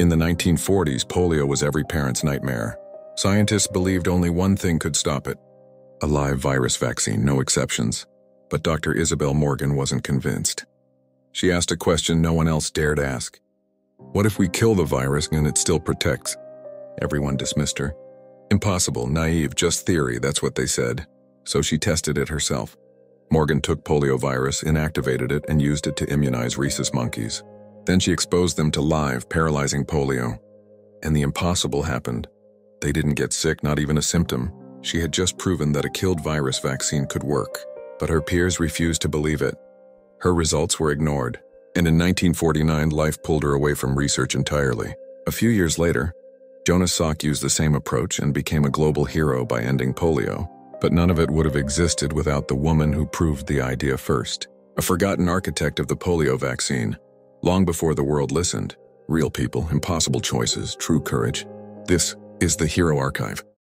In the 1940s, polio was every parent's nightmare. Scientists believed only one thing could stop it a live virus vaccine, no exceptions. But Dr. Isabel Morgan wasn't convinced. She asked a question no one else dared ask. What if we kill the virus and it still protects? Everyone dismissed her. Impossible, naive, just theory, that's what they said. So she tested it herself. Morgan took poliovirus, inactivated it, and used it to immunize rhesus monkeys. Then she exposed them to live, paralyzing polio. And the impossible happened. They didn't get sick, not even a symptom. She had just proven that a killed virus vaccine could work. But her peers refused to believe it. Her results were ignored. And in 1949, life pulled her away from research entirely. A few years later, Jonas Salk used the same approach and became a global hero by ending polio. But none of it would have existed without the woman who proved the idea first. A forgotten architect of the polio vaccine. Long before the world listened. Real people, impossible choices, true courage. This is the Hero Archive.